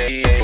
yeah.